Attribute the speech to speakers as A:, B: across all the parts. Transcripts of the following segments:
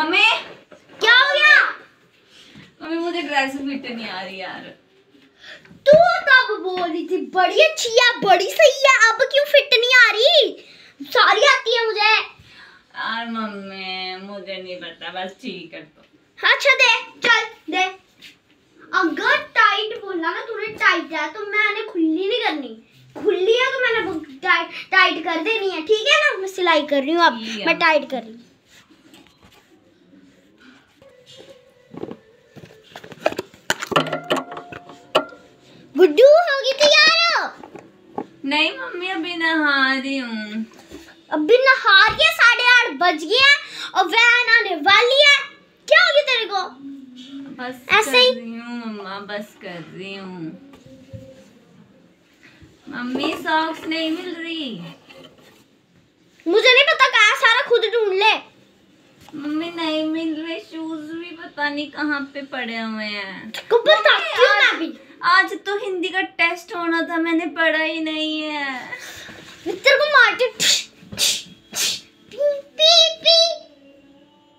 A: Mummy?
B: क्या हो गया?
A: मम्मी मुझे ड्रेस फिट नहीं आ रही यार।
B: तू तब बोल रही थी? बड़ी अच्छी है बड़ी सही है। अब क्यों फिट नहीं आ रही? सारी आती है मुझे।
A: यार मम्मी मुझे नहीं पता बस ठीक कर दो
B: अच्छा दे चल दे। अगर टाइट बोला ना तूने टाइट है तो मैंने खुली नहीं करनी। खुली है तो मैंने टाइट टाइट कर देनी है। ठीक है ना? मैं सिलाई कर रही हूँ अब। मैं टाइट कर रही हूँ। गुड्डू होगी तैयार?
A: नहीं मम्मी अभी नहा रही हूँ।
B: अभी नहा रही है साढ़े आठ बज गए हैं और वैन आने वाली है। क्या होगी तेरे को?
A: बस
B: ऐसे
A: कर
B: ही?
A: रही हूँ मम्मा बस कर रही हूँ। मम्मी सॉक्स नहीं मिल रही।
B: मुझे नहीं पता कहाँ सारा खुद ढूंढ ले।
A: मम्मी नहीं मिल रहे शूज़ भी पता नहीं कहाँ पे पड़े हुए हैं।
B: को बताती हूँ मैं भी
A: आज तो हिंदी का टेस्ट होना था मैंने पढ़ा ही नहीं है।
B: मैं तेरे को मारती। पी पी पी।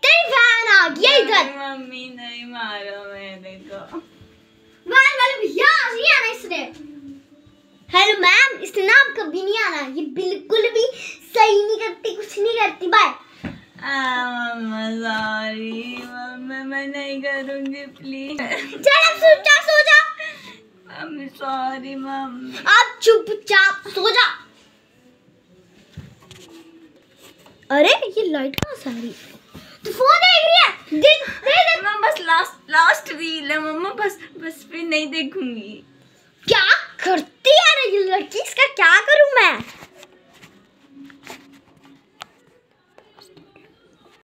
B: तेरी वैन आ गई इधर।
A: मम्मी नहीं मारो मेरे को
B: वैन वाले भैया नहीं आना इसने। हेलो मैम इसने ना कभी नहीं आना। ये बिल्कुल भी सही नहीं करती कुछ नहीं करती। बाय।
A: सॉरी मैं नहीं करूँगी प्लीज़
B: चल अब चुपचाप सो जा
A: मम्मी सॉरी मम्मी
B: आप चुपचाप सो जा। अरे ये लाइट कहाँ से आ रही तू फ़ोन देख रही है। देख दे दे।
A: मम्मा बस लास्ट लास्ट रील है मम्मा बस बस फिर नहीं देखूँगी।
B: क्या? करूँ मैं